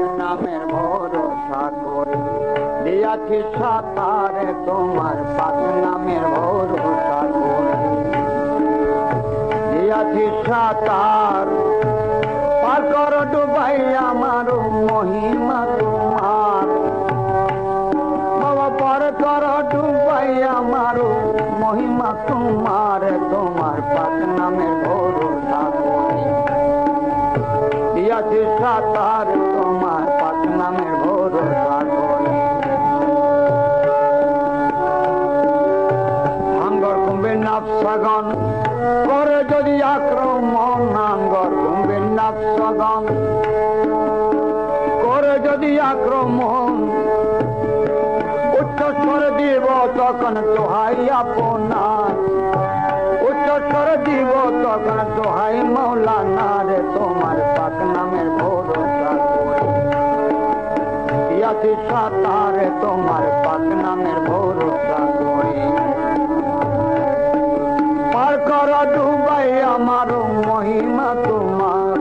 নামের ভরসা করে। দিয়াছি সাতারে তোমার পাক নামের ভরসা করে। দিয়াছি সাতার পার কর ডুবাই আমার মহিমা তোমার। বাবা, পার কর ডুবাই আমার মহিমা তোমার। তোমার পাক নামের দিয়াছি সাতার, তোমার পাক নামের ভরসা করে আঙ্গর কুম্ভের নাপসাগন করে যদি আক্রমণ, আঙ্গর কুম্ভের নাপসাগন করে যদি আক্রমণ উচ্চ স্বর দিব তখন তোহাই আপনার। স্বর দিব তখন তোহাই মৌলানা রে, তোমার পাক নামের ভরসা করে। সাতারে তোমার পাক নামের ভরসা পার কর ডুবাই আমার মহিমা তোমার।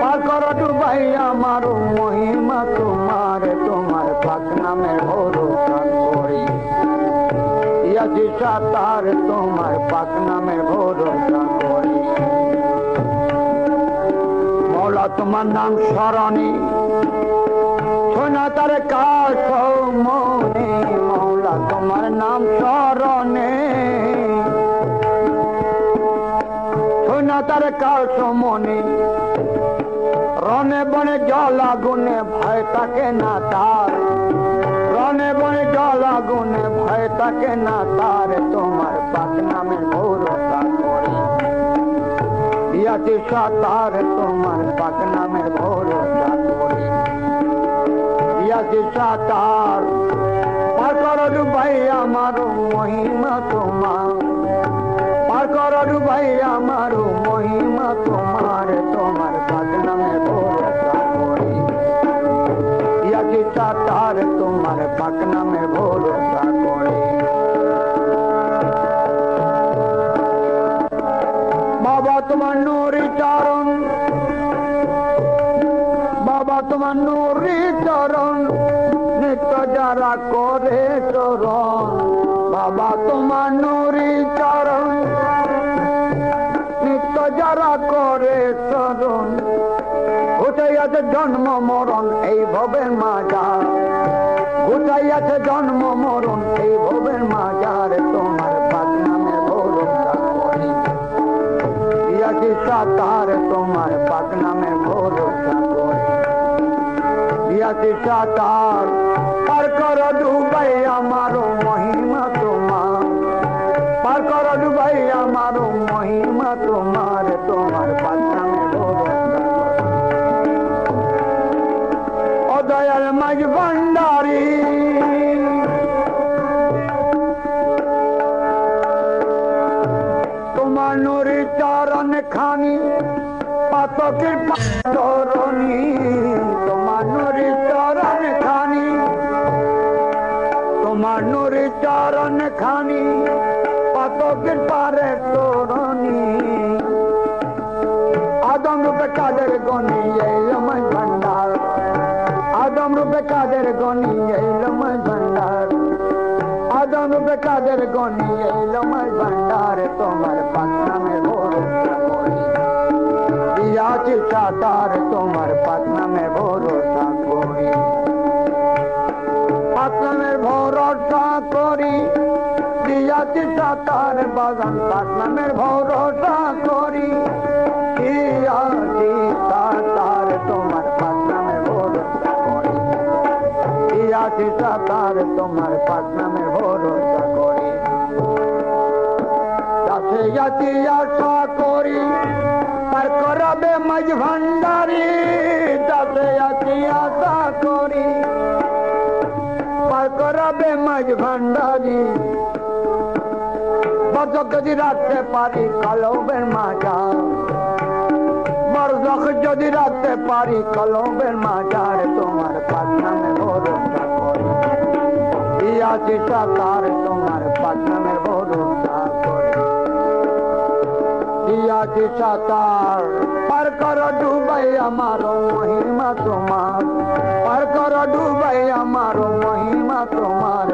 পার কর ডুবাই আমার মহিমা তোমার তোমার পাক নামের ভরসা ইয়াছি সাতার তোমার পাক নামের ভরসা করি। মৌলা তোমার নাম স্মরণী। শোনা তার কাশ মনে মৌলা তোমার নাম স্মরণে। শোনা তার কাশ মনে রনে বনে জল আগুনে ভয় থাকে না তার। রনে বনে জল আগুনে ভয় থাকে না তার তোমার পাক নামে ভরসা করি দিয়াছি সাতার তোমার পাক নামে ভরসা করি দিয়াছি সাতার পার কর ভাই আমার মহিমা তোমার পার কর ভাই আমার মহিমা তোমার তোমার পাক নামে ভরসা তোমার চরণ। বাবা তোমার চরণ নিত্য যারা করে চরণ। বাবা তোমার চরণ নিত্য যারা করে চরণ। জন্ম, মরণ, এই ভবের মাজা কোথায় আছে জন্ম, মরণ, এই ভবের মাজার তোমার দিয়াছি সাতার পার কর ডুবাই আমার মহিমা তোমার পার কর ডুবাই আমার মহিমা তোমার তোমার পাক নামে ভরসা করি অদয়াল মাঝ ভান্ডারী তোমার নুরি চরণ খানি পাতকের পাতরণী তোমার चारों खानी, पातो गिर पारे तोड़ोनी आदम रूप कादर गोनी, ये लमन भंडार। आदम रूप कादर गोनी, ये लमन भंडार। आदम रूप कादर गोनी, ये लमन भंडार। तुम्हारे पटना में हो दिया चिट्ठा तार तुम्हारे पटना में भोरो দিয়াছি সাতার বাগান পাতনামের ভরসা করি। দিয়াছি সাতার, তোমার পাতনামে ভরসা করি। দিয়াছি সাতার, তোমার পাতনামে ভরসা করি। যাতে যাতে আশা করি, তার করবে মাঝ ভান্ডারি। যাতে যাতে আশা করি করাবে মাঝ ভান্ডারি। বরজক যদি রাখতে পারি কলবের মাজা বরজক যদি রাখতে পারি কলবের মাজার তোমার পাতনামে ভরসা করি দিয়াছি সাতার তোমার পাতনামে ভরসা করি আছি সাতার পার কর ডুবাই আমার মহিমা তোমার পার কর ডুবাই আমার মহিমা তোমার